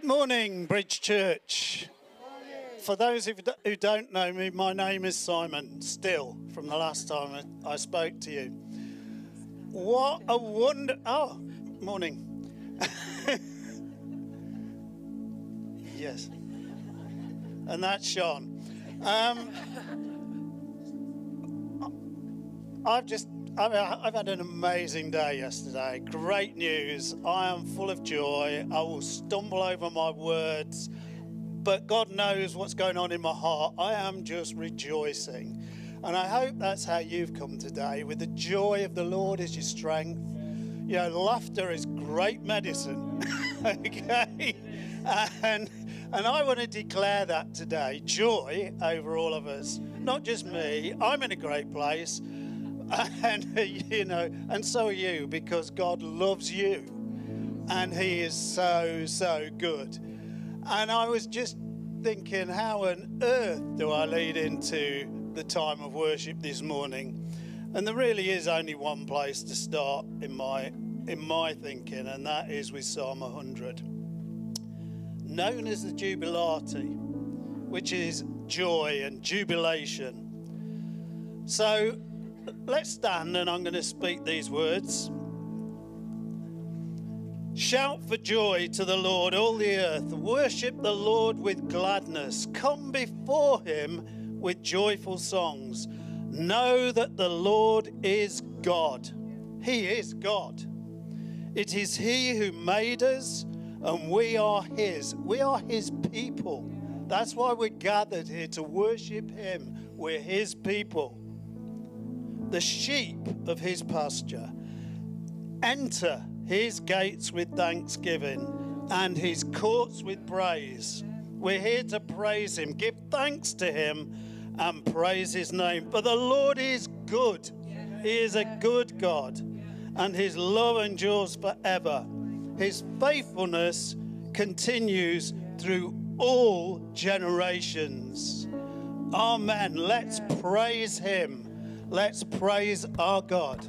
Good morning, Bridge Church. For those who don't know me, my name is Simon, still, from the last time I I spoke to you. What a wonder. Oh, morning. yes. And that's Sean. Um, I've just I've, I've had an amazing day yesterday. Great news. I am full of joy. I will stumble over my words, but God knows what's going on in my heart. I am just rejoicing. And I hope that's how you've come today with the joy of the Lord is your strength. You know, laughter is great medicine. okay? And and I want to declare that today. Joy over all of us. Not just me. I'm in a great place and you know, and so are you because God loves you and He is so, so good. And I was just thinking, how on earth do I lead into the time of worship this morning? And there really is only one place to start in my in my thinking, and that is with Psalm 100, known as the Jubilate, which is joy and jubilation. So let's stand and I'm going to speak these words. Shout for joy to the Lord, all the earth. Worship the Lord with gladness. Come before him with joyful songs. Know that the Lord is God. He is God. It is He who made us, and we are His. We are His people. That's why we're gathered here to worship Him. We're His people the sheep of his pasture. Enter his gates with thanksgiving and his courts with praise. We're here to praise him, give thanks to him, and praise his name. For the Lord is good, he is a good God, and his love endures forever. His faithfulness continues through all generations. Amen. Let's praise him. Let's praise our God.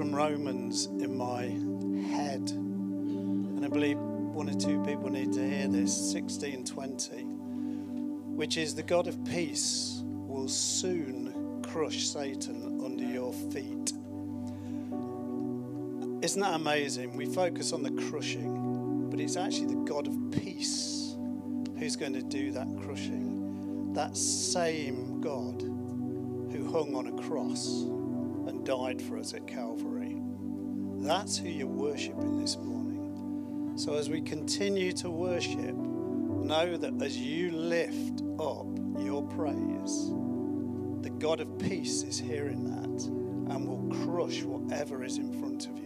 From Romans in my head. And I believe one or two people need to hear this 16 20, which is the God of peace will soon crush Satan under your feet. Isn't that amazing? We focus on the crushing, but it's actually the God of peace who's going to do that crushing. That same God who hung on a cross died for us at Calvary. That's who you're worshiping this morning. So as we continue to worship, know that as you lift up your praise, the God of peace is hearing that and will crush whatever is in front of you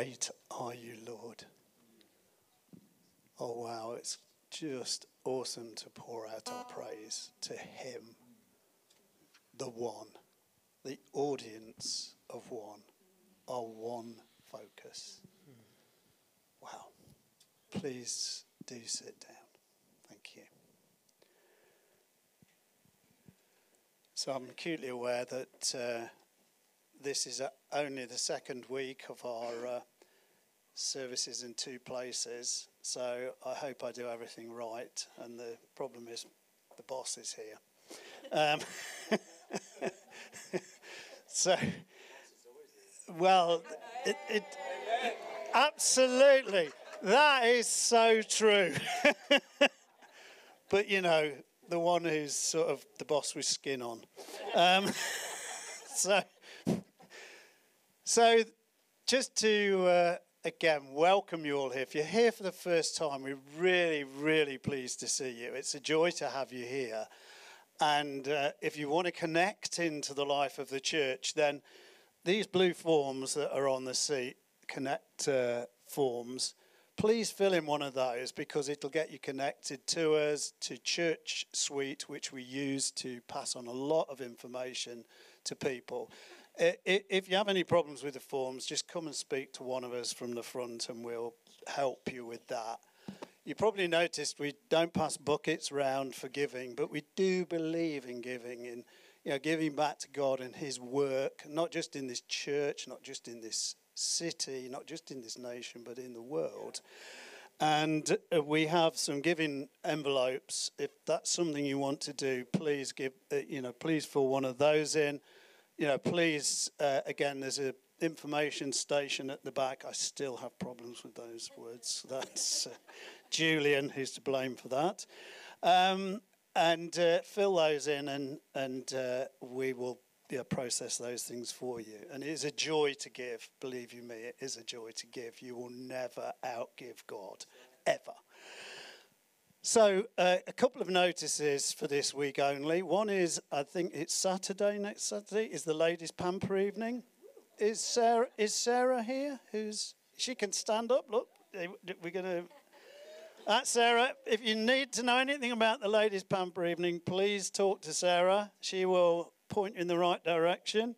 Great are you, Lord. Oh, wow, it's just awesome to pour out our praise to Him, the one, the audience of one, our one focus. Wow. Please do sit down. Thank you. So I'm acutely aware that uh, this is a only the second week of our uh, services in two places, so I hope I do everything right. And the problem is, the boss is here. Um, so, well, it, it, it, absolutely, that is so true. but you know, the one who's sort of the boss with skin on. Um, so so just to uh, again welcome you all here. If you're here for the first time, we're really, really pleased to see you. It's a joy to have you here. And uh, if you want to connect into the life of the church, then these blue forms that are on the seat, connect uh, forms, please fill in one of those because it'll get you connected to us, to ChurchSuite, which we use to pass on a lot of information to people. If you have any problems with the forms, just come and speak to one of us from the front and we'll help you with that. You probably noticed we don't pass buckets round for giving, but we do believe in giving, in you know, giving back to God and His work, not just in this church, not just in this city, not just in this nation, but in the world. And uh, we have some giving envelopes. If that's something you want to do, please give. Uh, you know, please fill one of those in. You know, please. Uh, again, there's a information station at the back. I still have problems with those words. That's uh, Julian who's to blame for that. Um, and uh, fill those in, and and uh, we will yeah, process those things for you. And it is a joy to give. Believe you me, it is a joy to give. You will never outgive God, ever. So, uh, a couple of notices for this week only. One is, I think it's Saturday, next Saturday, is the ladies' pamper evening. Is Sarah, is Sarah here? Who's, she can stand up, look. We're going to, that's Sarah. If you need to know anything about the ladies' pamper evening, please talk to Sarah. She will point you in the right direction.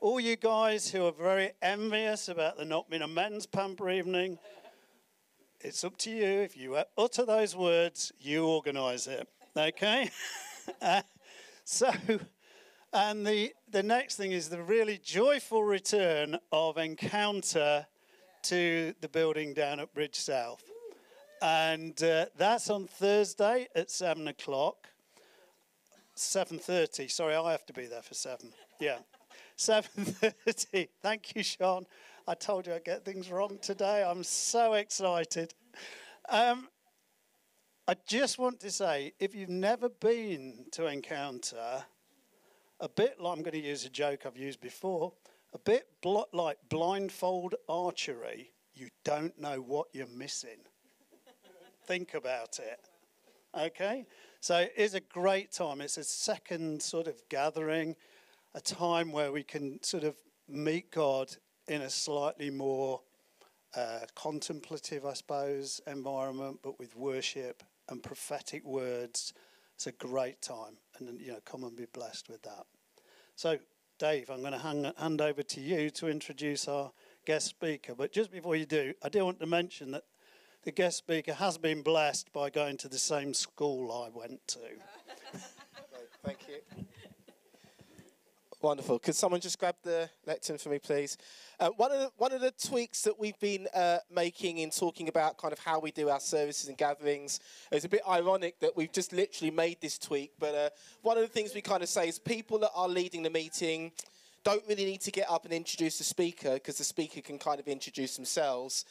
All you guys who are very envious about there not being a men's pamper evening, it's up to you. If you utter those words, you organise it. Okay? Uh, so, and the, the next thing is the really joyful return of Encounter to the building down at Bridge South. And uh, that's on Thursday at 7 o'clock. 7.30. Sorry, I have to be there for 7. Yeah. 7.30. Thank you, Sean. I told you I'd get things wrong today. I'm so excited. Um, I just want to say, if you've never been to Encounter, a bit like I'm going to use a joke I've used before, a bit bl- like blindfold archery, you don't know what you're missing. Think about it. Okay? So it is a great time. It's a second sort of gathering, a time where we can sort of meet God in a slightly more uh, contemplative, I suppose, environment, but with worship and prophetic words. It's a great time, and you know, come and be blessed with that. So, Dave, I'm going to hang, hand over to you to introduce our guest speaker. But just before you do, I do want to mention that the guest speaker has been blessed by going to the same school I went to. Thank you. Wonderful. Could someone just grab the lectern for me, please? Uh, one of the, one of the tweaks that we've been uh, making in talking about kind of how we do our services and gatherings is a bit ironic that we've just literally made this tweak. But uh, one of the things we kind of say is people that are leading the meeting don't really need to get up and introduce the speaker because the speaker can kind of introduce themselves.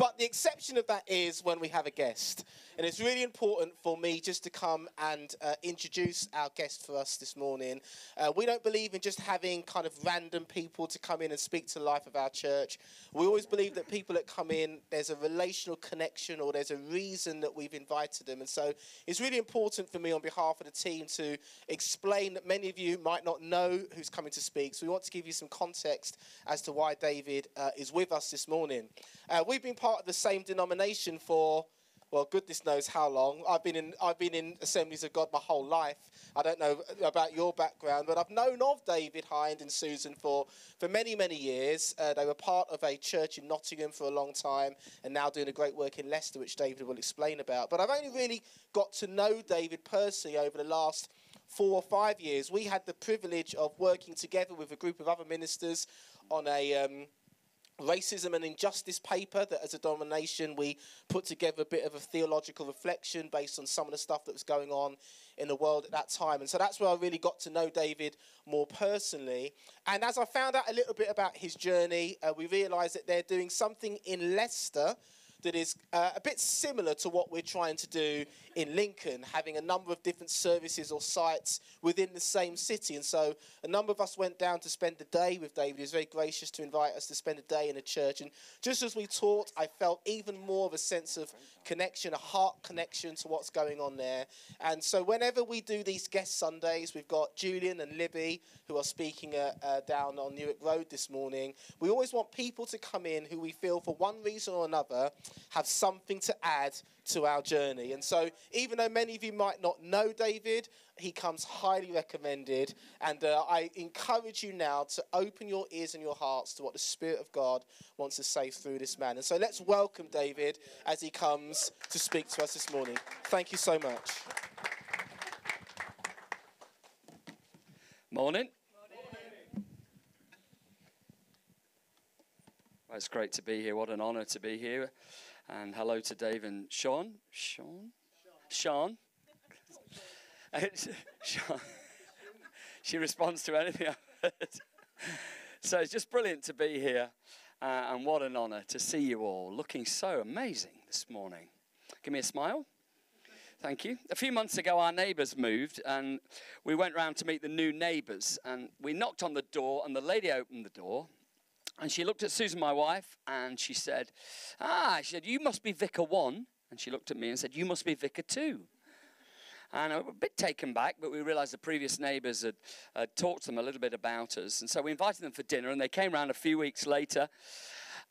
But the exception of that is when we have a guest. And it's really important for me just to come and uh, introduce our guest for us this morning. Uh, we don't believe in just having kind of random people to come in and speak to the life of our church. We always believe that people that come in, there's a relational connection or there's a reason that we've invited them. And so it's really important for me on behalf of the team to explain that many of you might not know who's coming to speak. So we want to give you some context as to why David uh, is with us this morning. Uh, we've been part of the same denomination for well, goodness knows how long. I've been in I've been in Assemblies of God my whole life. I don't know about your background, but I've known of David Hind and Susan for for many many years. Uh, they were part of a church in Nottingham for a long time, and now doing a great work in Leicester, which David will explain about. But I've only really got to know David personally over the last four or five years. We had the privilege of working together with a group of other ministers on a. Um, racism and injustice paper that as a denomination we put together a bit of a theological reflection based on some of the stuff that was going on in the world at that time. And so that's where i really got to know david more personally. And as i found out a little bit about his journey uh, we realised that they're doing something in leicester that is uh, a bit similar to what we're trying to do in Lincoln, having a number of different services or sites within the same city. And so a number of us went down to spend the day with David. He was very gracious to invite us to spend a day in a church. And just as we taught, I felt even more of a sense of connection, a heart connection to what's going on there. And so whenever we do these guest Sundays, we've got Julian and Libby who are speaking uh, uh, down on Newark Road this morning. We always want people to come in who we feel, for one reason or another, have something to add to our journey. And so, even though many of you might not know David, he comes highly recommended. And uh, I encourage you now to open your ears and your hearts to what the Spirit of God wants to say through this man. And so, let's welcome David as he comes to speak to us this morning. Thank you so much. Morning. Well, it's great to be here. What an honour to be here. And hello to Dave and Sean. Sean? Sean? Sean. she responds to anything I've heard. So it's just brilliant to be here. Uh, and what an honour to see you all looking so amazing this morning. Give me a smile. Thank you. A few months ago, our neighbours moved, and we went round to meet the new neighbours. And we knocked on the door, and the lady opened the door, and she looked at Susan, my wife, and she said, "Ah," she said, "you must be Vicar one." And she looked at me and said, "You must be Vicar two." And I was a bit taken back, but we realised the previous neighbours had, had talked to them a little bit about us, and so we invited them for dinner, and they came round a few weeks later.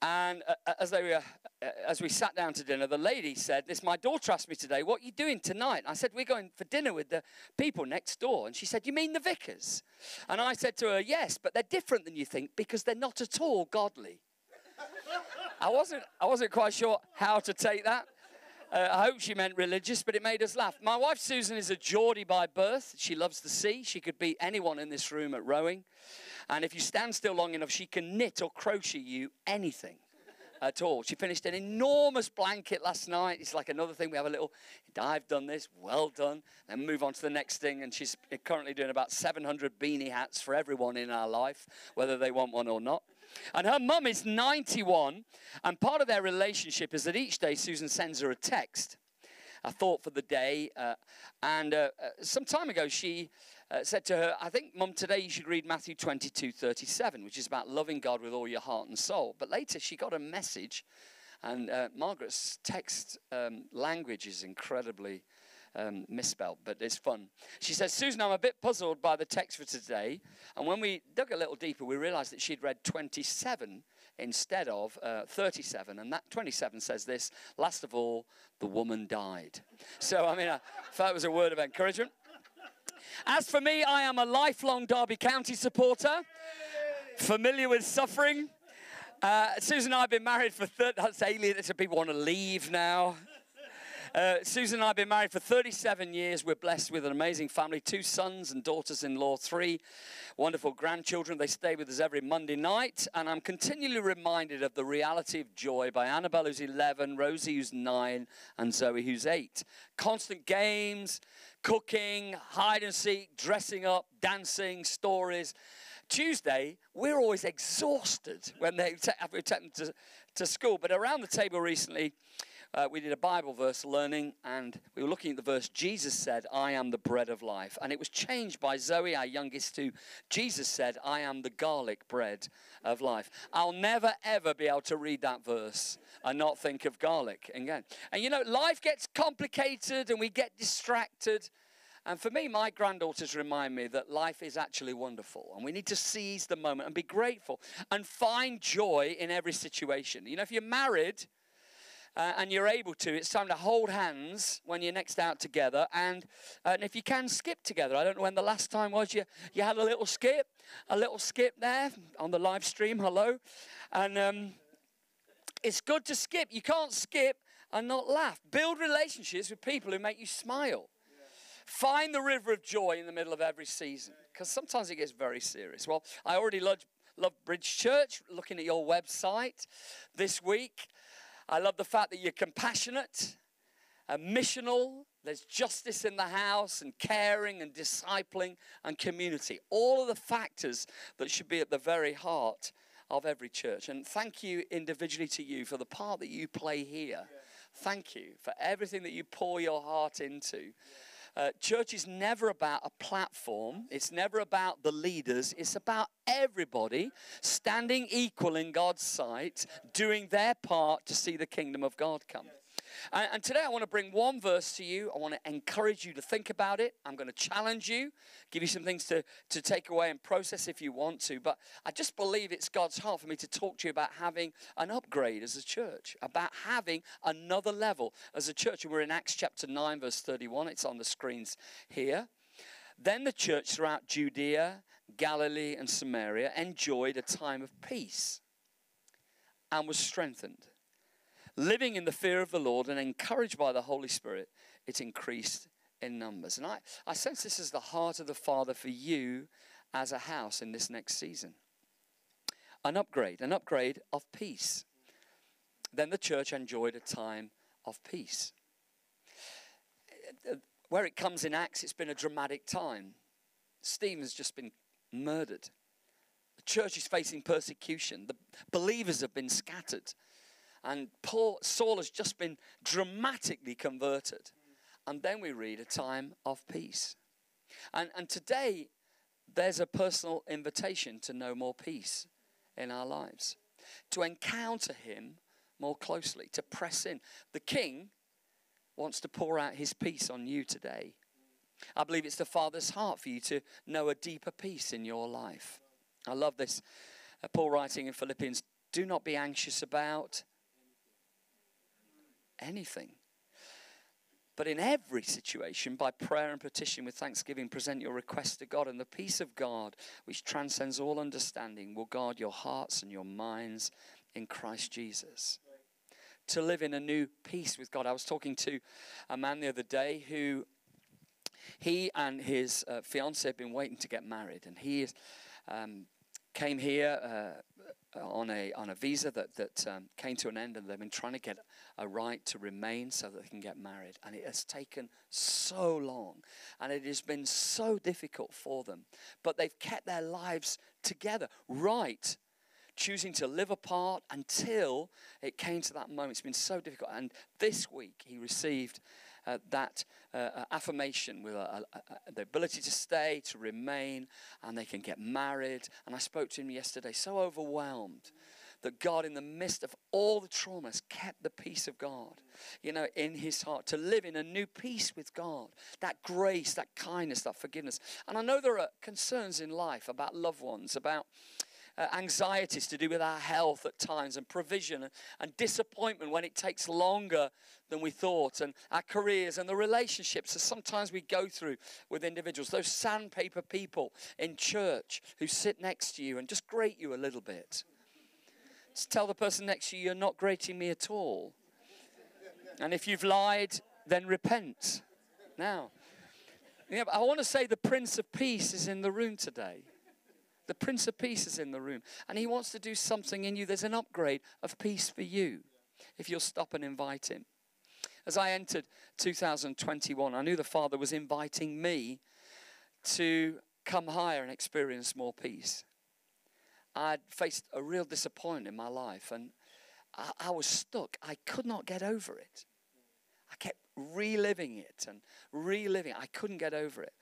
And uh, uh, as, they were, uh, as we sat down to dinner, the lady said, This, my daughter asked me today, what are you doing tonight? I said, We're going for dinner with the people next door. And she said, You mean the vicars? And I said to her, Yes, but they're different than you think because they're not at all godly. I wasn't, I wasn't quite sure how to take that. Uh, I hope she meant religious, but it made us laugh. My wife Susan is a Geordie by birth. She loves the sea. She could beat anyone in this room at rowing. And if you stand still long enough, she can knit or crochet you anything at all. She finished an enormous blanket last night. It's like another thing. We have a little, I've done this, well done. Then move on to the next thing. And she's currently doing about 700 beanie hats for everyone in our life, whether they want one or not. And her mum is 91. And part of their relationship is that each day Susan sends her a text, a thought for the day. Uh, and uh, uh, some time ago, she uh, said to her, I think, Mum, today you should read Matthew 22 37, which is about loving God with all your heart and soul. But later she got a message, and uh, Margaret's text um, language is incredibly um, misspelled, but it's fun. She says, Susan, I'm a bit puzzled by the text for today. And when we dug a little deeper, we realized that she'd read 27 instead of uh, 37. And that 27 says this last of all, the woman died. So, I mean, I thought it was a word of encouragement. As for me, I am a lifelong Derby County supporter, familiar with suffering. Uh, Susan and I have been married for 30, that's alien, so people want to leave now. Uh, Susan and I have been married for 37 years. We're blessed with an amazing family two sons and daughters in law, three wonderful grandchildren. They stay with us every Monday night. And I'm continually reminded of the reality of joy by Annabelle, who's 11, Rosie, who's 9, and Zoe, who's 8. Constant games, cooking, hide and seek, dressing up, dancing, stories. Tuesday, we're always exhausted when they after we take them to, to school. But around the table recently, uh, we did a Bible verse learning, and we were looking at the verse Jesus said, I am the bread of life. And it was changed by Zoe, our youngest, to Jesus said, I am the garlic bread of life. I'll never, ever be able to read that verse and not think of garlic again. And you know, life gets complicated and we get distracted. And for me, my granddaughters remind me that life is actually wonderful and we need to seize the moment and be grateful and find joy in every situation. You know, if you're married, uh, and you're able to, it's time to hold hands when you're next out together. And, uh, and if you can, skip together. I don't know when the last time was you, you had a little skip, a little skip there on the live stream. Hello. And um, it's good to skip. You can't skip and not laugh. Build relationships with people who make you smile. Find the river of joy in the middle of every season because sometimes it gets very serious. Well, I already love, love Bridge Church, looking at your website this week. I love the fact that you're compassionate, and missional. There's justice in the house, and caring, and discipling, and community. All of the factors that should be at the very heart of every church. And thank you individually to you for the part that you play here. Thank you for everything that you pour your heart into. Uh, church is never about a platform. It's never about the leaders. It's about everybody standing equal in God's sight, doing their part to see the kingdom of God come. And, today I want to bring one verse to you. I want to encourage you to think about it. I'm going to challenge you, give you some things to, to take away and process if you want to. But I just believe it's God's heart for me to talk to you about having an upgrade as a church, about having another level as a church. And we're in Acts chapter 9, verse 31. It's on the screens here. Then the church throughout Judea, Galilee, and Samaria enjoyed a time of peace and was strengthened living in the fear of the Lord and encouraged by the Holy Spirit, it increased in numbers. And I, I sense this is the heart of the Father for you as a house in this next season. An upgrade, an upgrade of peace. Then the church enjoyed a time of peace. Where it comes in Acts, it's been a dramatic time. Stephen's just been murdered. The church is facing persecution. The believers have been scattered. And Paul, Saul has just been dramatically converted. And then we read a time of peace. And, and today, there's a personal invitation to know more peace in our lives, to encounter Him more closely, to press in. The King wants to pour out His peace on you today. I believe it's the Father's heart for you to know a deeper peace in your life. I love this. Uh, Paul writing in Philippians do not be anxious about anything. But in every situation, by prayer and petition with thanksgiving, present your requests to God, and the peace of God, which transcends all understanding, will guard your hearts and your minds in Christ Jesus. To live in a new peace with God. I was talking to a man the other day who he and his uh, fiance have been waiting to get married, and he is, um, came here uh, on a on a visa that that um, came to an end, and they've been trying to get a right to remain so that they can get married, and it has taken so long, and it has been so difficult for them, but they've kept their lives together, right, choosing to live apart until it came to that moment. It's been so difficult, and this week he received. Uh, that uh, uh, affirmation with a, a, a, the ability to stay, to remain, and they can get married. And I spoke to him yesterday, so overwhelmed that God, in the midst of all the traumas, kept the peace of God, you know, in his heart, to live in a new peace with God, that grace, that kindness, that forgiveness. And I know there are concerns in life about loved ones, about uh, anxieties to do with our health at times and provision and, and disappointment when it takes longer than we thought and our careers and the relationships that sometimes we go through with individuals. Those sandpaper people in church who sit next to you and just grate you a little bit. Just tell the person next to you you're not grating me at all. And if you've lied then repent. Now yeah, I want to say the Prince of Peace is in the room today. The Prince of Peace is in the room, and He wants to do something in you. There's an upgrade of peace for you if you'll stop and invite Him. As I entered 2021, I knew the Father was inviting me to come higher and experience more peace. I'd faced a real disappointment in my life, and I, I was stuck. I could not get over it. I kept reliving it and reliving it. I couldn't get over it.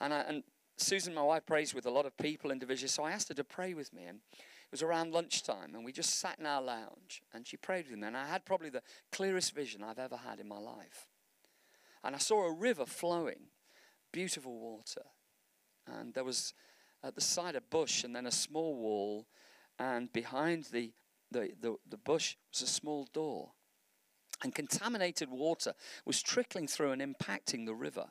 And, I, and Susan, my wife, prays with a lot of people in individually, so I asked her to pray with me. And it was around lunchtime, and we just sat in our lounge, and she prayed with me. And I had probably the clearest vision I've ever had in my life. And I saw a river flowing, beautiful water. And there was at the side a bush, and then a small wall, and behind the, the, the, the bush was a small door. And contaminated water was trickling through and impacting the river.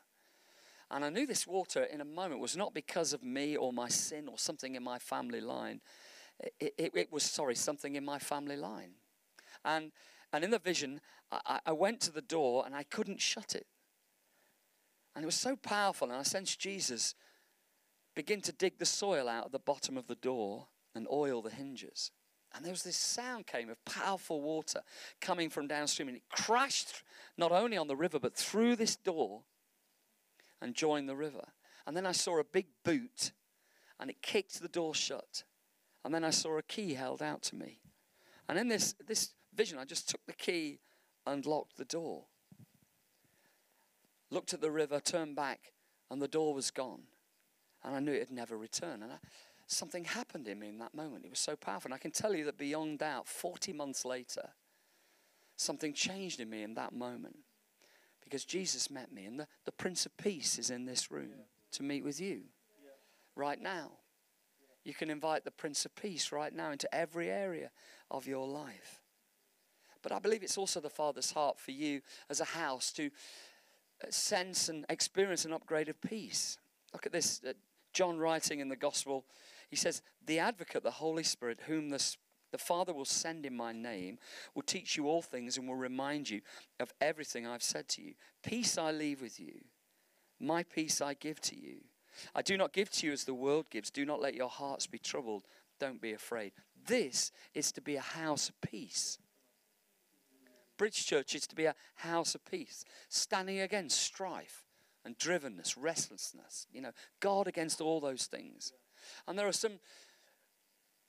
And I knew this water in a moment was not because of me or my sin or something in my family line. It, it, it was, sorry, something in my family line. And, and in the vision, I, I went to the door and I couldn't shut it. And it was so powerful. And I sensed Jesus begin to dig the soil out of the bottom of the door and oil the hinges. And there was this sound came of powerful water coming from downstream, and it crashed not only on the river but through this door and joined the river. And then I saw a big boot and it kicked the door shut. And then I saw a key held out to me. And in this, this vision, I just took the key and locked the door. Looked at the river, turned back, and the door was gone. And I knew it had never returned. And I, something happened in me in that moment. It was so powerful. And I can tell you that beyond doubt, 40 months later, something changed in me in that moment. Because Jesus met me, and the, the Prince of Peace is in this room to meet with you right now. You can invite the Prince of Peace right now into every area of your life. But I believe it's also the Father's heart for you as a house to sense and experience an upgrade of peace. Look at this. Uh, John writing in the Gospel, he says, The advocate, the Holy Spirit, whom the, the Father will send in my name, will teach you all things and will remind you of everything I've said to you. Peace I leave with you, my peace I give to you. I do not give to you as the world gives. Do not let your hearts be troubled. Don't be afraid. This is to be a house of peace. Bridge Church is to be a house of peace, standing against strife and drivenness, restlessness. You know, God against all those things. And there are some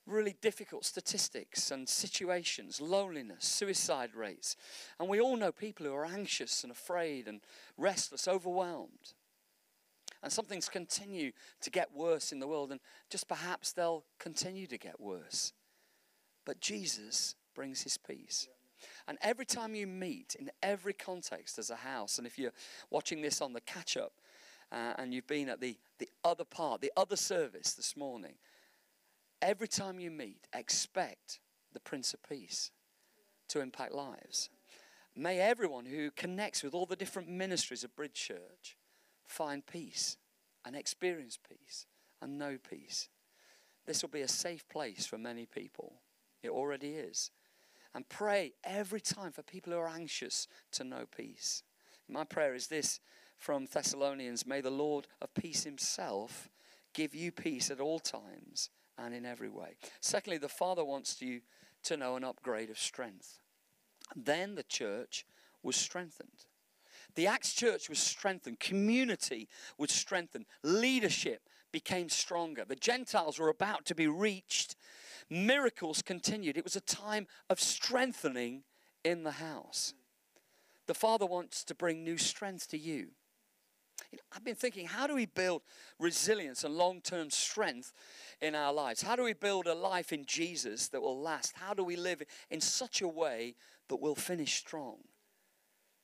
really difficult statistics and situations loneliness, suicide rates. And we all know people who are anxious and afraid and restless, overwhelmed. And some things continue to get worse in the world, and just perhaps they'll continue to get worse. But Jesus brings his peace. And every time you meet, in every context as a house, and if you're watching this on the catch up uh, and you've been at the, the other part, the other service this morning, every time you meet, expect the Prince of Peace to impact lives. May everyone who connects with all the different ministries of Bridge Church find peace and experience peace and know peace. This will be a safe place for many people. It already is. And pray every time for people who are anxious to know peace. My prayer is this from Thessalonians May the Lord of peace himself give you peace at all times and in every way. Secondly, the Father wants you to know an upgrade of strength. Then the church was strengthened. The Acts church was strengthened, community was strengthened, leadership became stronger. The Gentiles were about to be reached, miracles continued. It was a time of strengthening in the house. The Father wants to bring new strength to you. I've been thinking, how do we build resilience and long term strength in our lives? How do we build a life in Jesus that will last? How do we live in such a way that we'll finish strong?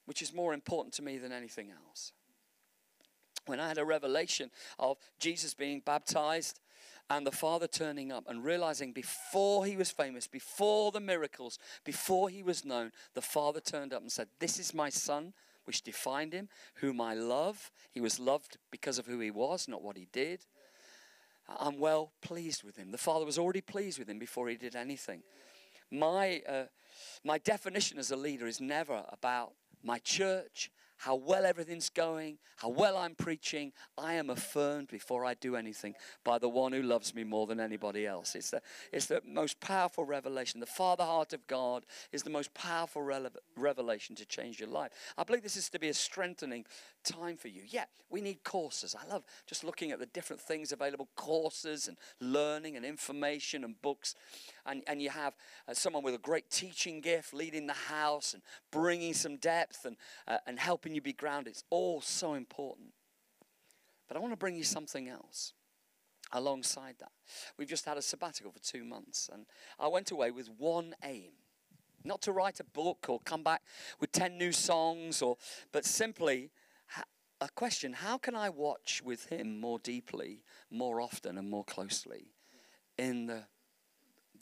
Which is more important to me than anything else. When I had a revelation of Jesus being baptized and the Father turning up and realizing before he was famous, before the miracles, before he was known, the Father turned up and said, This is my Son which defined him, whom I love. He was loved because of who he was, not what he did. I'm well pleased with him. The Father was already pleased with him before he did anything. My, uh, my definition as a leader is never about my church, how well everything's going, how well I'm preaching. I am affirmed before I do anything by the one who loves me more than anybody else. It's the, it's the most powerful revelation. The Father heart of God is the most powerful revelation to change your life. I believe this is to be a strengthening time for you. Yeah, we need courses. I love just looking at the different things available courses and learning and information and books. And, and you have uh, someone with a great teaching gift leading the house and bringing some depth and, uh, and helping you be grounded. It's all so important. But I want to bring you something else alongside that. We've just had a sabbatical for two months, and I went away with one aim. Not to write a book or come back with 10 new songs, or, but simply a question how can I watch with him more deeply, more often, and more closely in the,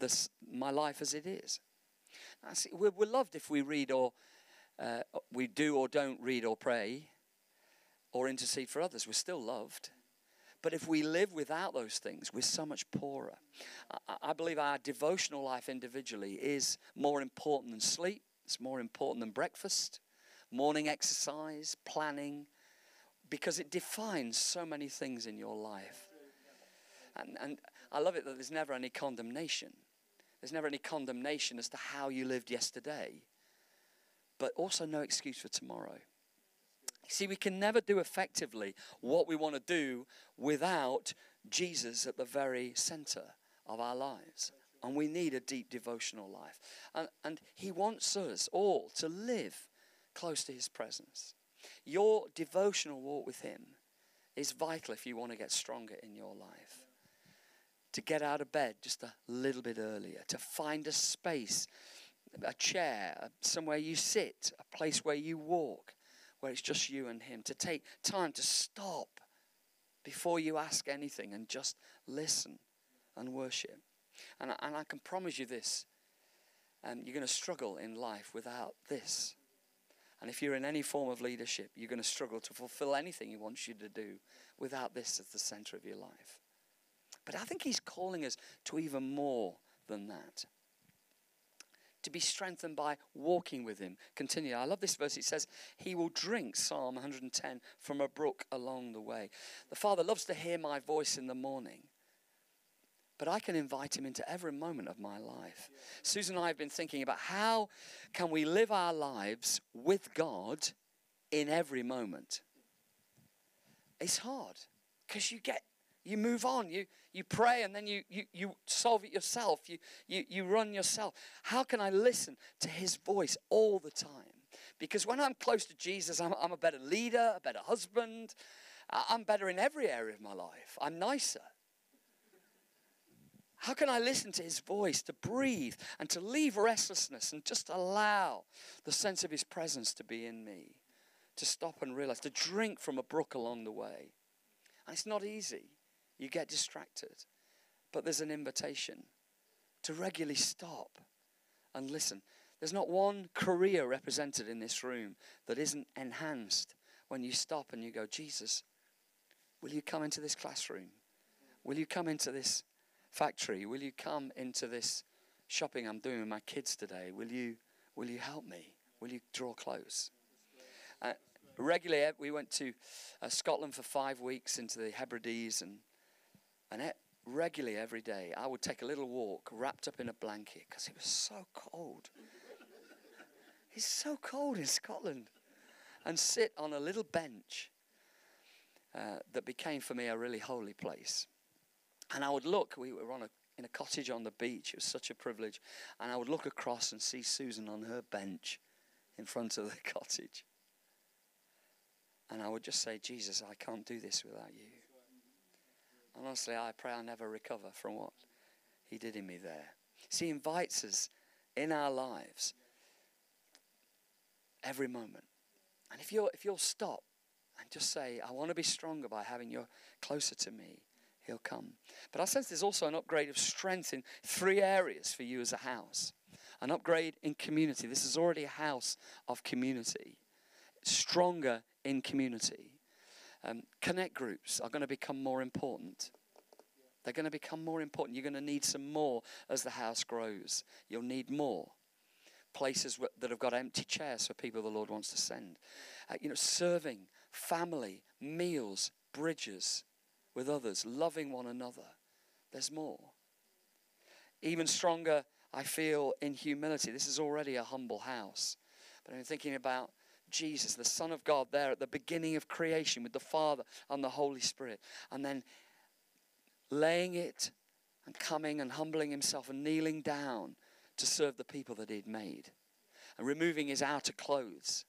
this, my life as it is? See, we're, we're loved if we read or uh, we do or don't read or pray or intercede for others. We're still loved. But if we live without those things, we're so much poorer. I, I believe our devotional life individually is more important than sleep, it's more important than breakfast, morning exercise, planning, because it defines so many things in your life. And, and I love it that there's never any condemnation. There's never any condemnation as to how you lived yesterday, but also no excuse for tomorrow. See, we can never do effectively what we want to do without Jesus at the very center of our lives. And we need a deep devotional life. And, and He wants us all to live close to His presence. Your devotional walk with Him is vital if you want to get stronger in your life. To get out of bed just a little bit earlier, to find a space, a chair, somewhere you sit, a place where you walk, where it's just you and Him, to take time to stop before you ask anything and just listen and worship. And, I- and I can promise you this um, you're going to struggle in life without this. And if you're in any form of leadership, you're going to struggle to fulfill anything He wants you to do without this as the center of your life. But I think He's calling us to even more than that. To be strengthened by walking with Him. Continue. I love this verse. It says, He will drink, Psalm 110, from a brook along the way. The Father loves to hear my voice in the morning. But I can invite him into every moment of my life. Susan and I have been thinking about how can we live our lives with God in every moment. It's hard because you get you move on you you pray and then you you, you solve it yourself you, you you run yourself how can i listen to his voice all the time because when i'm close to jesus i'm, I'm a better leader a better husband i'm better in every area of my life i'm nicer how can I listen to his voice, to breathe, and to leave restlessness and just allow the sense of his presence to be in me? To stop and realize, to drink from a brook along the way. And it's not easy. You get distracted. But there's an invitation to regularly stop and listen. There's not one career represented in this room that isn't enhanced when you stop and you go, Jesus, will you come into this classroom? Will you come into this factory? Will you come into this shopping I'm doing with my kids today? Will you, will you help me? Will you draw close? Uh, regularly, eh, we went to uh, Scotland for five weeks into the Hebrides, and, and e- regularly every day I would take a little walk wrapped up in a blanket because it was so cold. it's so cold in Scotland. And sit on a little bench uh, that became for me a really holy place. And I would look, we were on a, in a cottage on the beach. It was such a privilege. And I would look across and see Susan on her bench in front of the cottage. And I would just say, Jesus, I can't do this without you. Honestly, I pray I'll never recover from what He did in me there. See, He invites us in our lives every moment. And if you'll, if you'll stop and just say, I want to be stronger by having you closer to me, He'll come. But I sense there's also an upgrade of strength in three areas for you as a house an upgrade in community. This is already a house of community, stronger in community. Um, connect groups are going to become more important. They're going to become more important. You're going to need some more as the house grows. You'll need more places that have got empty chairs for people the Lord wants to send. Uh, you know, serving, family, meals, bridges with others, loving one another. There's more. Even stronger, I feel, in humility. This is already a humble house. But I'm thinking about Jesus, the Son of God, there at the beginning of creation with the Father and the Holy Spirit. And then laying it and coming and humbling himself and kneeling down to serve the people that he'd made. And removing his outer clothes,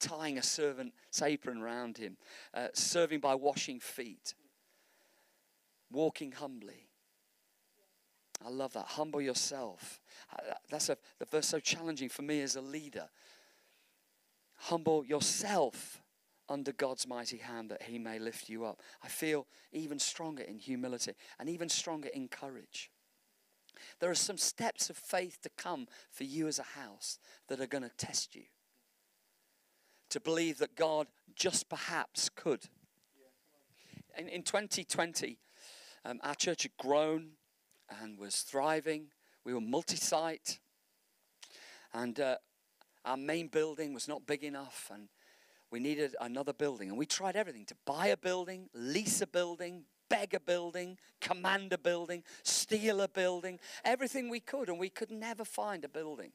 tying a servant's apron around him, uh, serving by washing feet, walking humbly. I love that. Humble yourself. Uh, That's a, the verse so challenging for me as a leader. Humble yourself under God's mighty hand that He may lift you up. I feel even stronger in humility and even stronger in courage. There are some steps of faith to come for you as a house that are going to test you. To believe that God just perhaps could. In, in 2020, um, our church had grown and was thriving. We were multi site. And uh, our main building was not big enough, and we needed another building. And we tried everything to buy a building, lease a building, beg a building, command a building, steal a building, everything we could, and we could never find a building.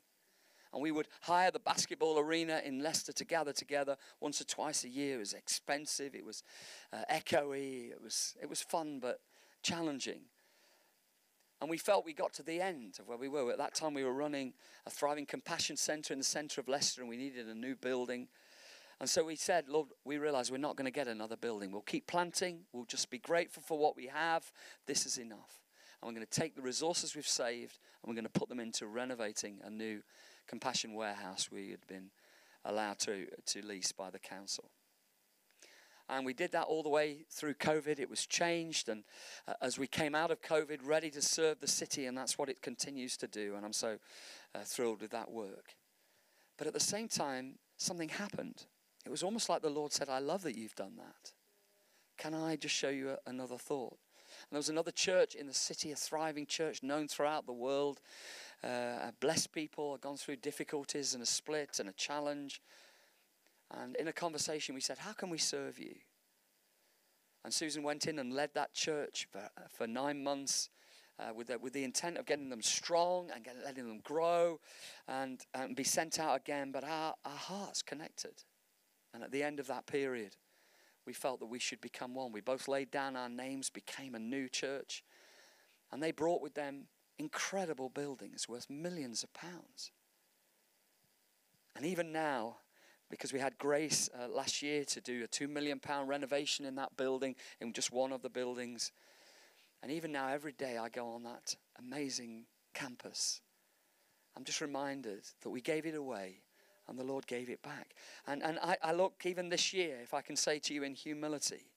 And we would hire the basketball arena in Leicester to gather together once or twice a year. It was expensive, it was uh, echoey, it was, it was fun but challenging. And we felt we got to the end of where we were. At that time, we were running a thriving compassion center in the center of Leicester, and we needed a new building. And so we said, Lord, we realize we're not going to get another building. We'll keep planting. We'll just be grateful for what we have. This is enough. And we're going to take the resources we've saved and we're going to put them into renovating a new compassion warehouse we had been allowed to, to lease by the council. And we did that all the way through COVID. It was changed. And uh, as we came out of COVID, ready to serve the city, and that's what it continues to do. And I'm so uh, thrilled with that work. But at the same time, something happened. It was almost like the Lord said, I love that you've done that. Can I just show you a, another thought? And there was another church in the city, a thriving church known throughout the world. Uh, blessed people, gone through difficulties and a split and a challenge. And in a conversation, we said, How can we serve you? And Susan went in and led that church for, for nine months uh, with, the, with the intent of getting them strong and getting, letting them grow and, and be sent out again. But our, our hearts connected. And at the end of that period, we felt that we should become one. We both laid down our names, became a new church. And they brought with them incredible buildings worth millions of pounds. And even now, because we had grace uh, last year to do a two million pound renovation in that building, in just one of the buildings. And even now, every day I go on that amazing campus, I'm just reminded that we gave it away and the Lord gave it back. And, and I, I look even this year, if I can say to you in humility,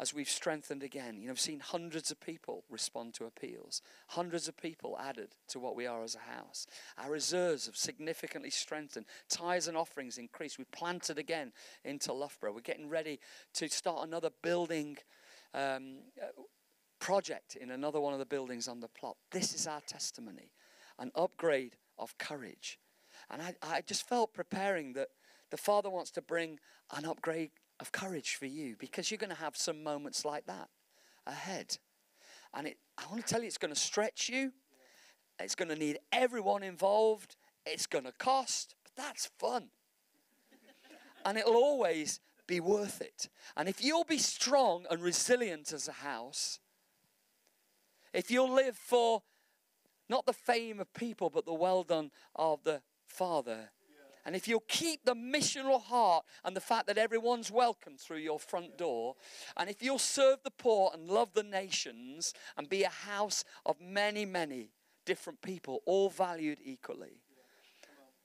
as we've strengthened again, you know, I've seen hundreds of people respond to appeals, hundreds of people added to what we are as a house. Our reserves have significantly strengthened, tithes and offerings increased. We've planted again into Loughborough. We're getting ready to start another building um, project in another one of the buildings on the plot. This is our testimony an upgrade of courage. And I, I just felt preparing that the Father wants to bring an upgrade of courage for you because you're going to have some moments like that ahead. And it, I want to tell you, it's going to stretch you. It's going to need everyone involved. It's going to cost, but that's fun. and it'll always be worth it. And if you'll be strong and resilient as a house, if you'll live for not the fame of people, but the well done of the Father. And if you'll keep the missional heart and the fact that everyone's welcome through your front door, and if you'll serve the poor and love the nations and be a house of many, many different people, all valued equally,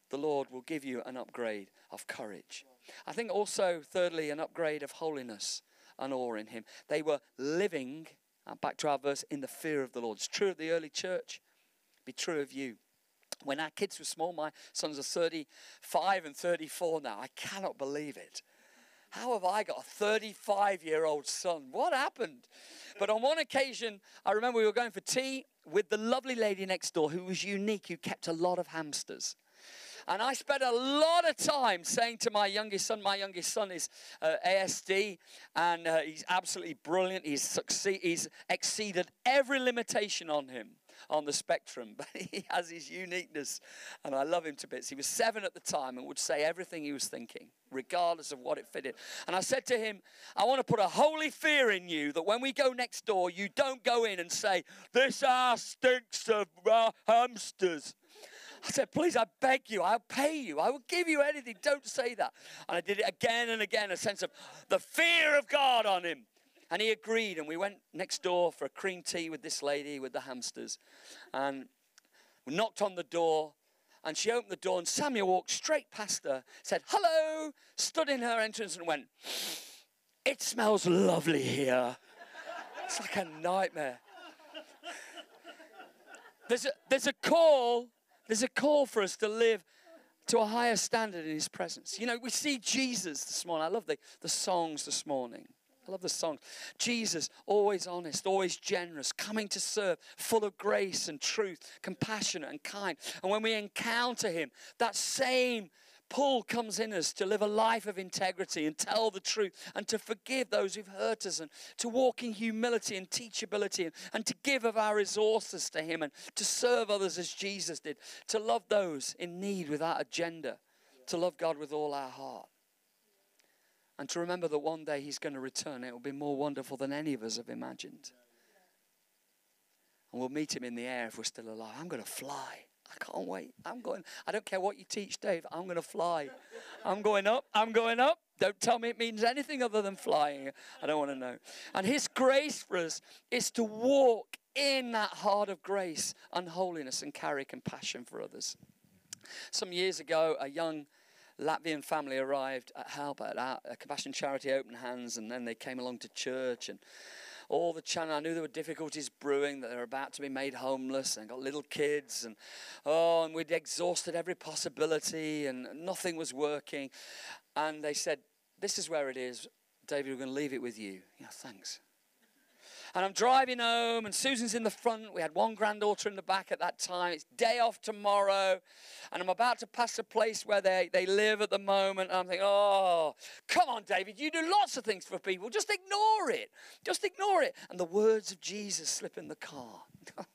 the Lord will give you an upgrade of courage. I think also, thirdly, an upgrade of holiness and awe in Him. They were living, uh, back to our verse, in the fear of the Lord. It's true of the early church, be true of you. When our kids were small, my sons are 35 and 34 now. I cannot believe it. How have I got a 35 year old son? What happened? But on one occasion, I remember we were going for tea with the lovely lady next door who was unique, who kept a lot of hamsters. And I spent a lot of time saying to my youngest son, my youngest son is uh, ASD, and uh, he's absolutely brilliant. He's, succeed, he's exceeded every limitation on him on the spectrum, but he has his uniqueness, and I love him to bits. He was seven at the time and would say everything he was thinking, regardless of what it fitted. And I said to him, I want to put a holy fear in you that when we go next door, you don't go in and say, This house stinks of uh, hamsters. I said, please, I beg you, I'll pay you, I will give you anything. Don't say that. And I did it again and again, a sense of the fear of God on him. And he agreed, and we went next door for a cream tea with this lady with the hamsters. And we knocked on the door, and she opened the door, and Samuel walked straight past her, said, Hello, stood in her entrance, and went, It smells lovely here. It's like a nightmare. There's a, there's a call there's a call for us to live to a higher standard in His presence. You know, we see Jesus this morning. I love the, the songs this morning. I love the song. Jesus, always honest, always generous, coming to serve, full of grace and truth, compassionate and kind. And when we encounter Him, that same pull comes in us to live a life of integrity and tell the truth and to forgive those who've hurt us and to walk in humility and teachability and, and to give of our resources to Him and to serve others as Jesus did, to love those in need without agenda, to love God with all our heart. And to remember that one day He's going to return. It will be more wonderful than any of us have imagined. And we'll meet him in the air if we're still alive. I'm going to fly. I can't wait. I'm going. I don't care what you teach, Dave. I'm going to fly. I'm going up. I'm going up. Don't tell me it means anything other than flying. I don't want to know. And His grace for us is to walk in that heart of grace and holiness and carry compassion for others. Some years ago, a young Latvian family arrived at help at a Compassion Charity Open Hands, and then they came along to church and all the channel. I knew there were difficulties brewing, that they were about to be made homeless, and got little kids, and oh, and we'd exhausted every possibility, and nothing was working. And they said, "This is where it is, David. We're going to leave it with you." Yeah, thanks. And I'm driving home, and Susan's in the front. We had one granddaughter in the back at that time. It's day off tomorrow. And I'm about to pass a place where they, they live at the moment. And I'm thinking, oh, come on, David. You do lots of things for people. Just ignore it. Just ignore it. And the words of Jesus slip in the car.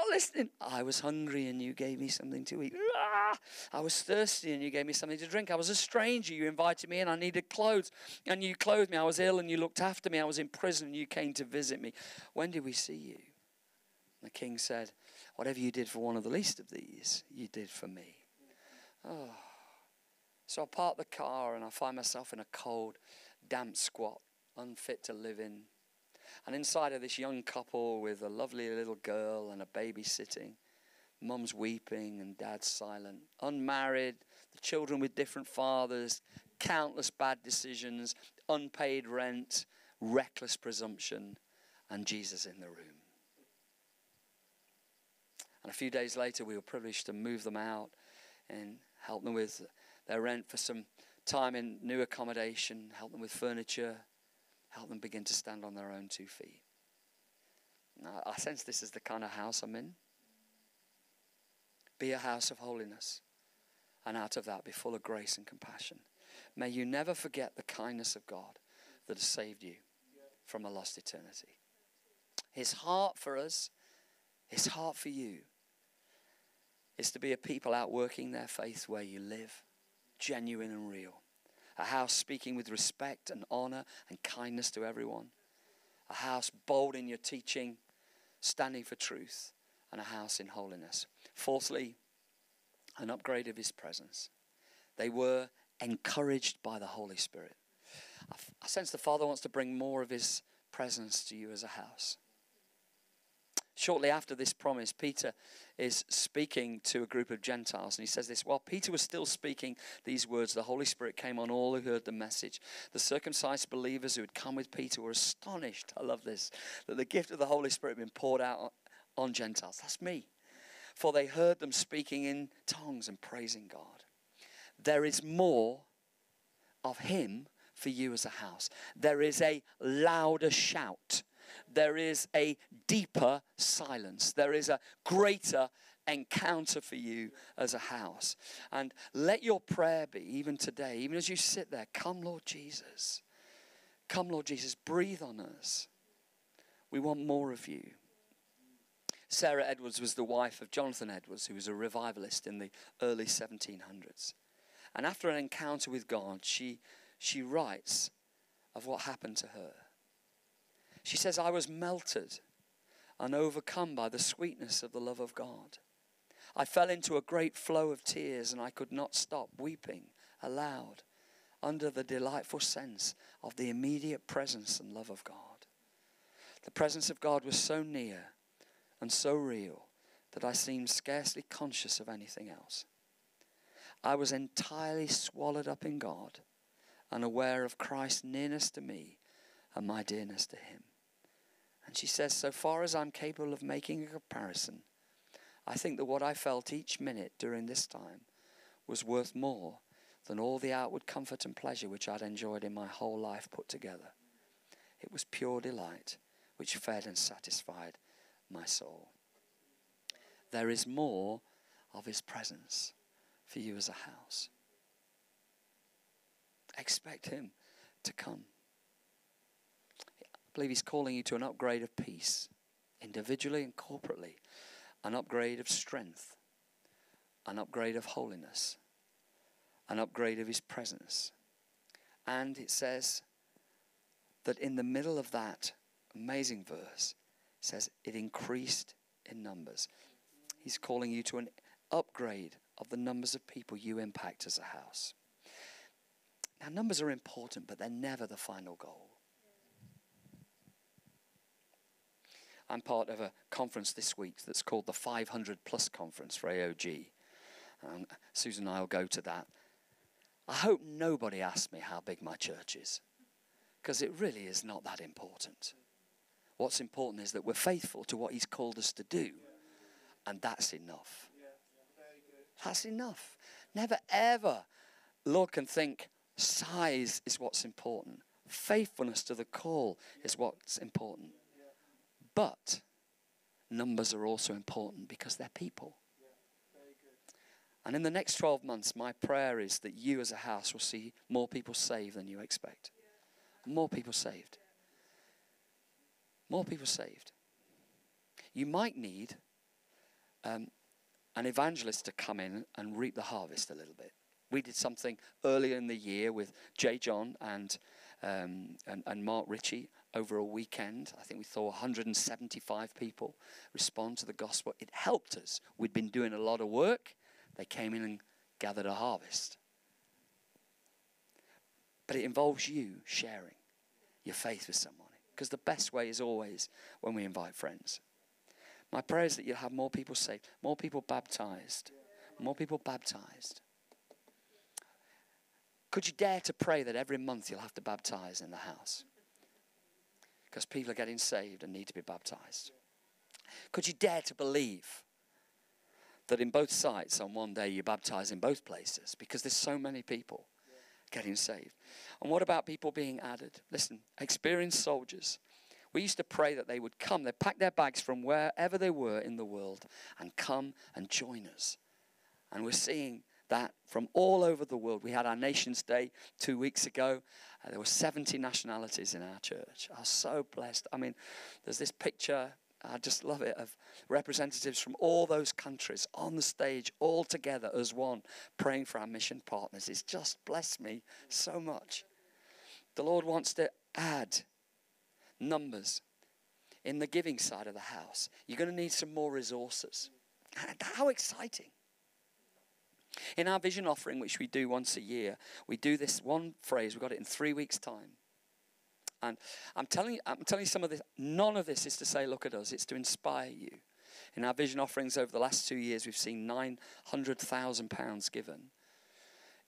Not listening. I was hungry and you gave me something to eat. Ah, I was thirsty and you gave me something to drink. I was a stranger. You invited me in. I needed clothes and you clothed me. I was ill and you looked after me. I was in prison and you came to visit me. When did we see you? The king said, Whatever you did for one of the least of these, you did for me. Oh. So I park the car and I find myself in a cold, damp squat, unfit to live in. And inside of this young couple with a lovely little girl and a baby sitting, mum's weeping and dad's silent, unmarried, the children with different fathers, countless bad decisions, unpaid rent, reckless presumption, and Jesus in the room. And a few days later, we were privileged to move them out and help them with their rent for some time in new accommodation, help them with furniture, help them begin to stand on their own two feet. Now, I sense this is the kind of house I'm in. Be a house of holiness, and out of that, be full of grace and compassion. May you never forget the kindness of God that has saved you from a lost eternity. His heart for us, His heart for you, is to be a people outworking their faith where you live, genuine and real a house speaking with respect and honor and kindness to everyone, a house bold in your teaching, standing for truth, and a house in holiness. Fourthly, an upgrade of his presence. They were encouraged by the Holy Spirit. I, sense the Father wants to bring more of his presence to you as a house. Shortly after this promise, Peter is speaking to a group of Gentiles, and he says this While Peter was still speaking these words, the Holy Spirit came on all who heard the message. The circumcised believers who had come with Peter were astonished. I love this that the gift of the Holy Spirit had been poured out on, Gentiles. That's me. For they heard them speaking in tongues and praising God. There is more of Him for you as a house. There is a louder shout there is a deeper silence. There is a greater encounter for you as a house. And let your prayer be, even today, even as you sit there, come, Lord Jesus. Come, Lord Jesus, breathe on us. We want more of you. Sarah Edwards was the wife of Jonathan Edwards, who was a revivalist in the early 1700s. And after an encounter with God, she, she writes of what happened to her. She says, I was melted and overcome by the sweetness of the love of God. I fell into a great flow of tears and I could not stop weeping aloud under the delightful sense of the immediate presence and love of God. The presence of God was so near and so real that I seemed scarcely conscious of anything else. I was entirely swallowed up in God and aware of Christ's nearness to me and my dearness to Him. And she says, So far as I'm capable of making a comparison, I think that what I felt each minute during this time was worth more than all the outward comfort and pleasure which I'd enjoyed in my whole life put together. It was pure delight which fed and satisfied my soul. There is more of His presence for you as a house. Expect Him to come. I believe He's calling you to an upgrade of peace, individually and corporately, an upgrade of strength, an upgrade of holiness, an upgrade of His presence. And it says that in the middle of that amazing verse, says it increased in numbers. He's calling you to an upgrade of the numbers of people you impact as a house. Now, numbers are important, but they're never the final goal. I'm part of a conference this week that's called the 500 Plus Conference for AOG. Um, Susan and I will go to that. I hope nobody asks me how big my church is, because it really is not that important. What's important is that we're faithful to what He's called us to do, and that's enough. That's enough. Never ever look and think size is what's important. Faithfulness to the call is what's important. But numbers are also important because they're people. And in the next 12 months, my prayer is that you as a house will see more people saved than you expect. More people saved. More people saved. You might need um, an evangelist to come in and reap the harvest a little bit. We did something earlier in the year with J.John and, um, and, and Mark Ritchie over a weekend. I think we saw 175 people respond to the gospel. It helped us. We'd been doing a lot of work. They came in and gathered a harvest. But it involves you sharing your faith with someone. Because the best way is always when we invite friends. My prayer is that you'll have more people saved, more people baptized, more people baptized. Could you dare to pray that every month you'll have to baptize in the house? Because people are getting saved and need to be baptized. Could you dare to believe that in both sites on one day you baptize in both places? Because there's so many people getting saved. And what about people being added? Listen, experienced soldiers. We used to pray that they would come, they'd pack their bags from wherever they were in the world and come and join us. And we're seeing that from all over the world. We had our Nations Day two weeks ago. Uh, there were 70 nationalities in our church. I was so blessed. I mean, there's this picture, I just love it, of representatives from all those countries on the stage, all together as one, praying for our mission partners. It's just blessed me so much. The Lord wants to add numbers in the giving side of the house. You're going to need some more resources. How exciting! In our vision offering, which we do once a year, we do this one phrase. We've got it in three weeks' time. And I'm telling you, I'm telling you some of this. None of this is to say, look at us. It's to inspire you. In our vision offerings over the last two years, we've seen nine hundred thousand pounds given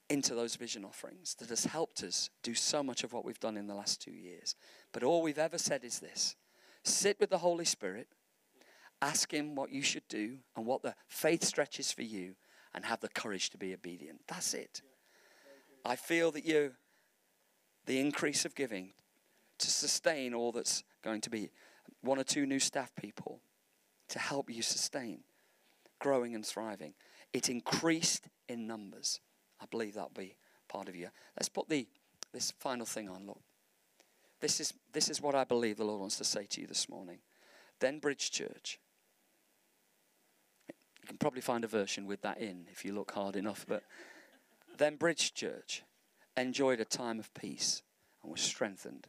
into those vision offerings that has helped us do so much of what we've done in the last two years. But all we've ever said is this: sit with the Holy Spirit, ask Him what you should do and what the faith stretches for you, and have the courage to be obedient. That's it. I feel that you, the increase of giving to sustain all that's going to be one or two new staff people to help you sustain growing and thriving. It increased in numbers. I believe that'll be part of you. Let's put the this final thing on. Look, this is this is what I believe the Lord wants to say to you this morning. Then Bridge Church. You can probably find a version with that in if you look hard enough. But then Bridge Church enjoyed a time of peace and was strengthened,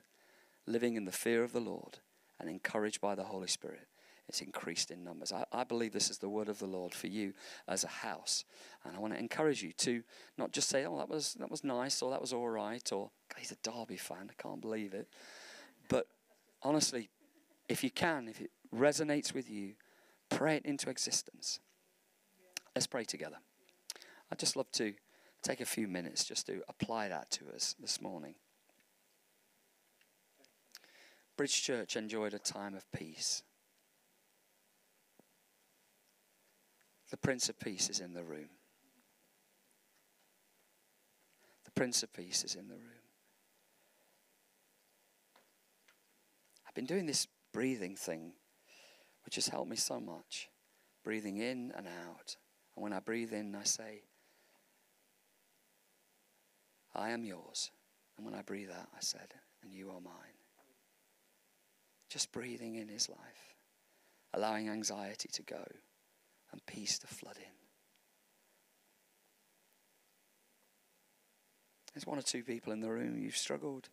living in the fear of the Lord and encouraged by the Holy Spirit. It's increased in numbers. I, I believe this is the word of the Lord for you as a house. And I want to encourage you to not just say, oh, that was, that was nice or that was all right or he's a Derby fan. I can't believe it. But honestly, if you can, if it resonates with you, pray it into existence. Let's pray together. I'd just love to take a few minutes just to apply that to us this morning. Bridge Church enjoyed a time of peace. The Prince of Peace is in the room. The Prince of Peace is in the room. I've been doing this breathing thing, which has helped me so much. Breathing in and out. And when I breathe in, I say, I am yours. And when I breathe out, I said, and you are mine. Just breathing in his life, allowing anxiety to go and peace to flood in. There's one or two people in the room you've struggled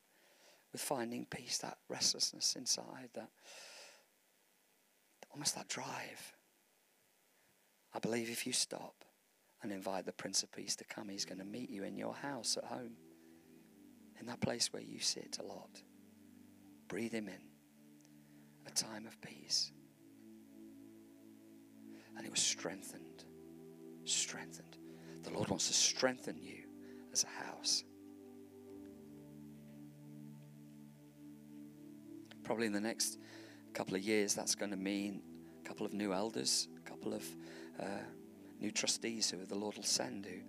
with finding peace, that restlessness inside, that almost that drive. I believe if you stop and invite the Prince of Peace to come, he's going to meet you in your house at home, in that place where you sit a lot. Breathe him in. A time of peace. And it was strengthened. Strengthened. The Lord wants to strengthen you as a house. Probably in the next couple of years, that's going to mean a couple of new elders, a couple of uh, new trustees who the Lord will send who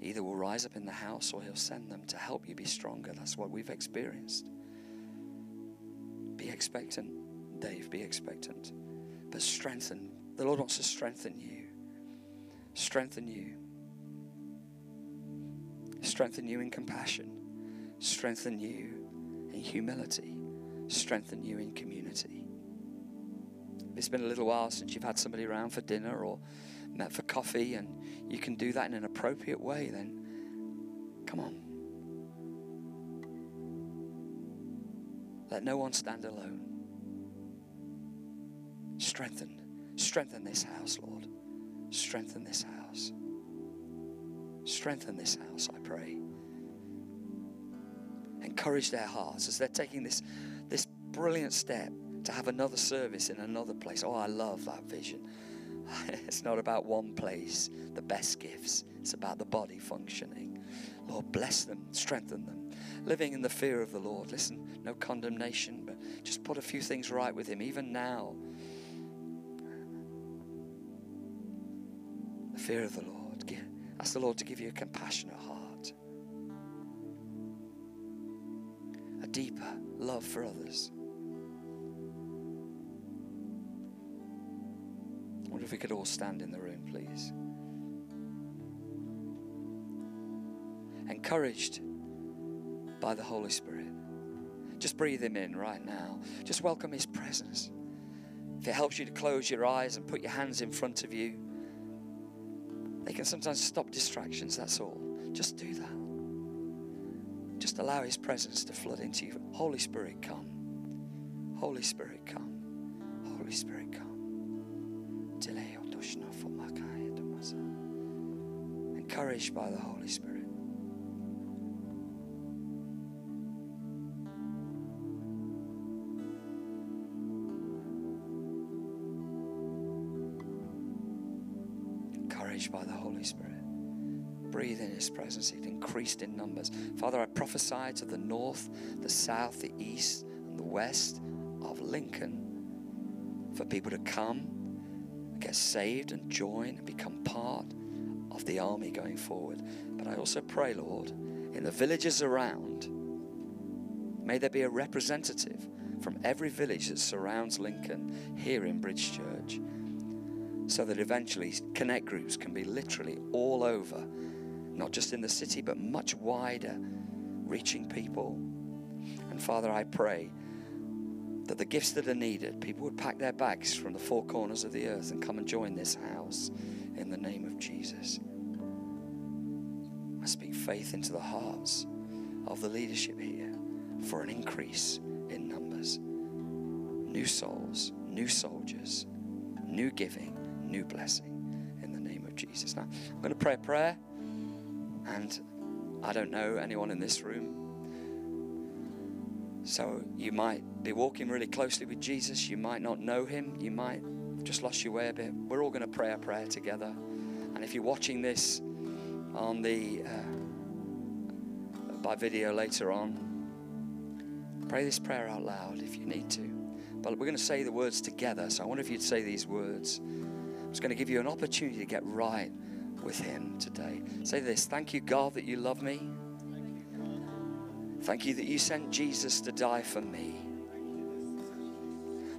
either will rise up in the house or He'll send them to help you be stronger. That's what we've experienced. Be expectant, Dave, be expectant. But strengthen. The Lord wants to strengthen you. Strengthen you. Strengthen you in compassion. Strengthen you in humility. Strengthen you in community. It's been a little while since you've had somebody around for dinner or met for coffee, and you can do that in an appropriate way, then come on. Let no one stand alone. Strengthen. Strengthen this house, Lord. Strengthen this house. Strengthen this house, I pray. Encourage their hearts as they're taking this, this brilliant step to have another service in another place. Oh, I love that vision. It's not about one place, the best gifts. It's about the body functioning. Lord, bless them, strengthen them. Living in the fear of the Lord. Listen, no condemnation, but just put a few things right with Him, even now. The fear of the Lord. Ask the Lord to give you a compassionate heart, a deeper love for others. We could all stand in the room, please. Encouraged by the Holy Spirit. Just breathe Him in right now. Just welcome His presence. If it helps you to close your eyes and put your hands in front of you, they can sometimes stop distractions, that's all. Just do that. Just allow His presence to flood into you. Holy Spirit, come. Holy Spirit, come. Holy Spirit, come. Encouraged by the Holy Spirit. Encouraged by the Holy Spirit. Breathe in His presence. It increased in numbers. Father, I prophesy to the north, the south, the east, and the west of Lincoln for people to come, get saved, and join and become part of the army going forward. But I also pray, Lord, in the villages around, may there be a representative from every village that surrounds Lincoln here in Bridge Church so that eventually connect groups can be literally all over, not just in the city, but much wider, reaching people. And Father, I pray that the gifts that are needed, people would pack their bags from the four corners of the earth and come and join this house in the name of Jesus. I speak faith into the hearts of the leadership here for an increase in numbers. New souls, new soldiers, new giving, new blessing in the name of Jesus. Now, I'm going to pray a prayer, and I don't know anyone in this room. So you might be walking really closely with Jesus. You might not know him. You might just lost your way a bit. We're all going to pray a prayer together. And if you're watching this on the uh, by video later on, pray this prayer out loud if you need to. But we're going to say the words together. So I wonder if you'd say these words. I'm going to give you an opportunity to get right with him today. Say this Thank you, God, that you love me. Thank you that you sent Jesus to die for me.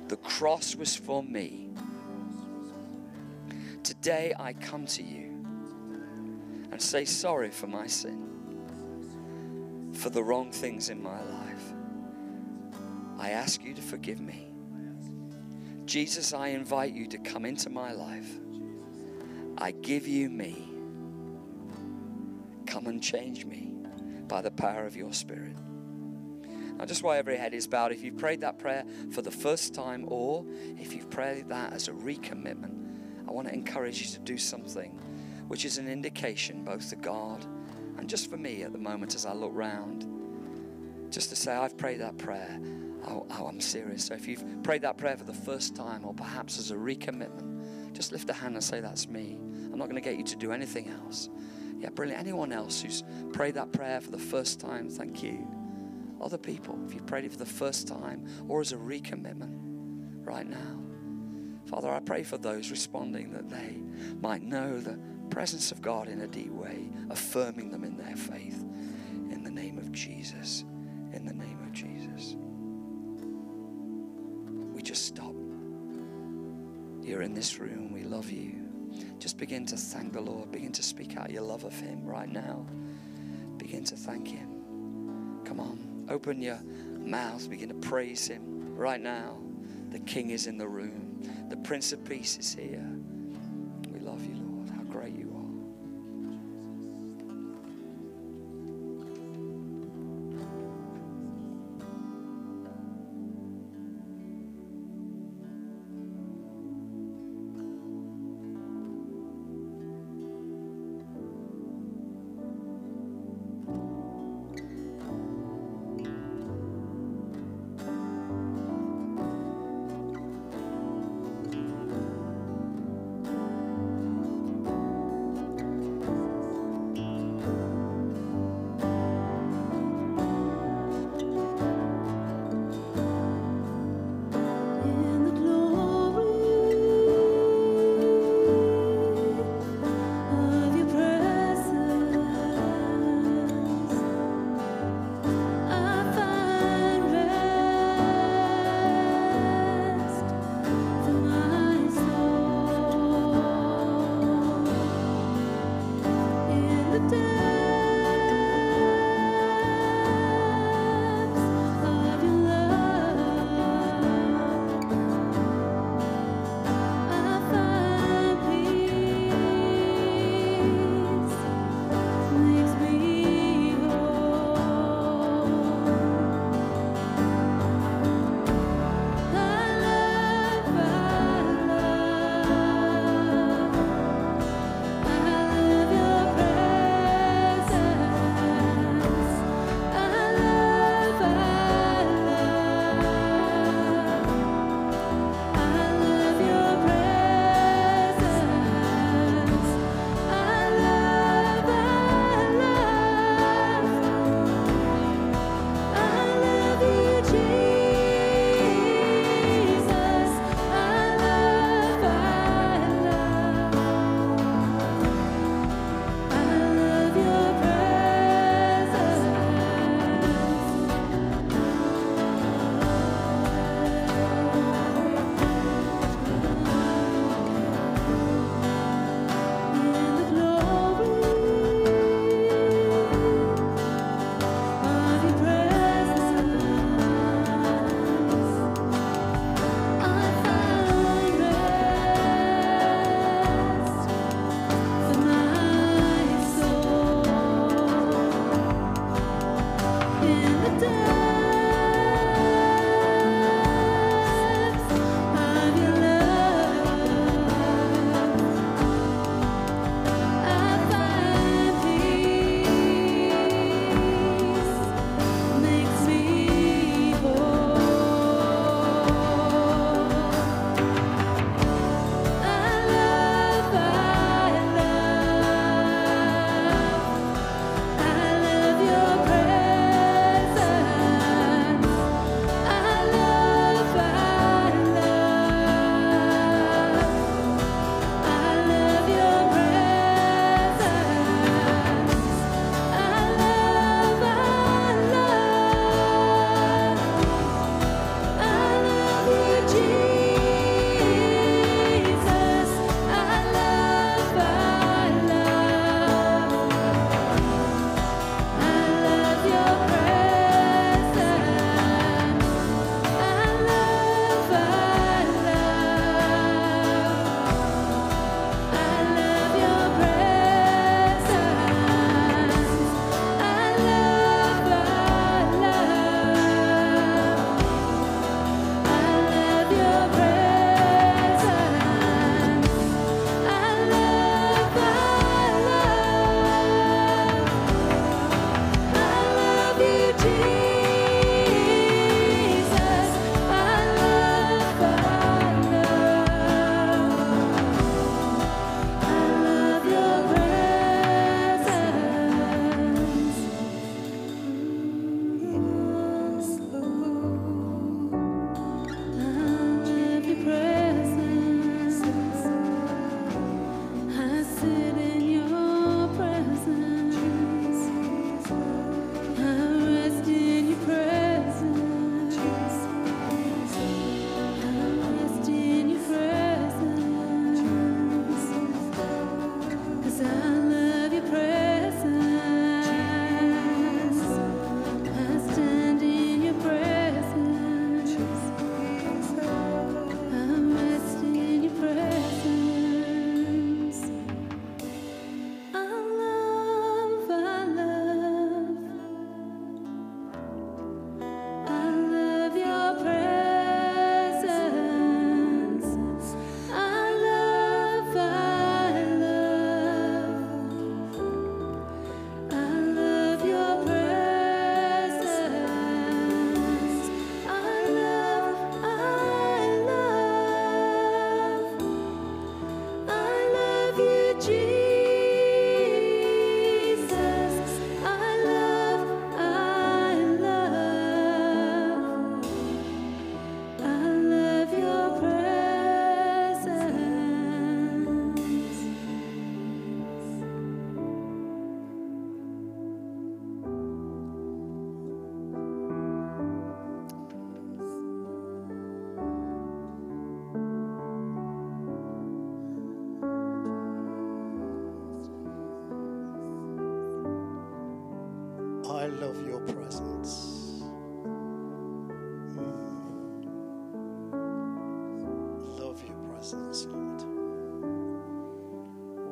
The cross was for me. Today I come to you and say sorry for my sin, for the wrong things in my life. I ask you to forgive me. Jesus, I invite you to come into my life. I give you me. Come and change me by the power of your Spirit. Now, just while every head is bowed, if you've prayed that prayer for the first time or if you've prayed that as a recommitment, I want to encourage you to do something which is an indication both to God and just for me at the moment as I look round, just to say, I've prayed that prayer. Oh, oh, I'm serious. So if you've prayed that prayer for the first time or perhaps as a recommitment, just lift a hand and say, That's me. I'm not going to get you to do anything else. Yeah, brilliant. Anyone else who's prayed that prayer for the first time, thank you. Other people, if you've prayed it for the first time or as a recommitment right now. Father, I pray for those responding that they might know the presence of God in a deep way, affirming them in their faith. In the name of Jesus. In the name of Jesus. We just stop. You're in this room. We love you. Begin to thank the Lord. Begin to speak out your love of Him right now. Begin to thank Him. Come on, open your mouth. Begin to praise Him right now. The King is in the room, the Prince of Peace is here.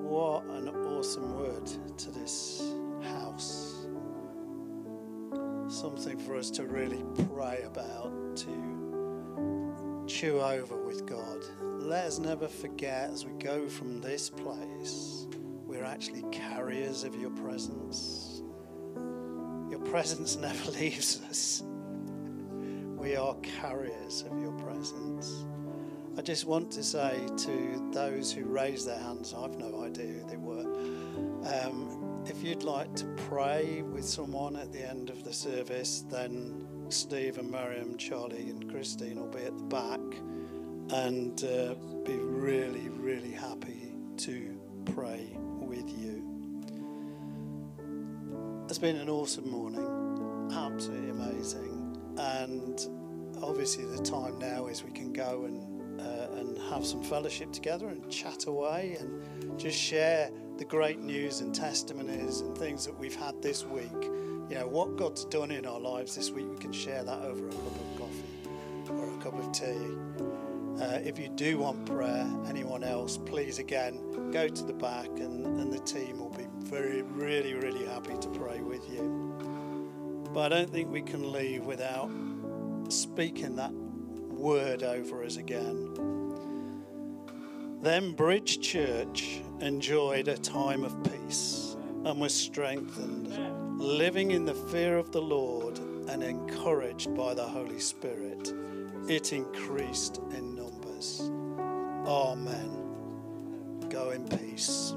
What an awesome word to this house. Something for us to really pray about, to chew over with God. Let us never forget as we go from this place, we're actually carriers of your presence. Your presence never leaves us. We are carriers of your presence. I just want to say to those who raised their hands, I've no idea who they were. Um, if you'd like to pray with someone at the end of the service, then Steve and Miriam, Charlie, and Christine will be at the back and uh, be really, really happy to pray with you. It's been an awesome morning, absolutely amazing, and obviously the time now is we can go and and have some fellowship together and chat away and just share the great news and testimonies and things that we've had this week. You know what God's done in our lives this week. We can share that over a cup of coffee or a cup of tea. Uh, if you do want prayer, anyone else, please again go to the back and, and the team will be very, really, really happy to pray with you. But I don't think we can leave without speaking that word over us again. Then Bridge Church enjoyed a time of peace and was strengthened, living in the fear of the Lord and encouraged by the Holy Spirit. It increased in numbers. Amen. Go in peace.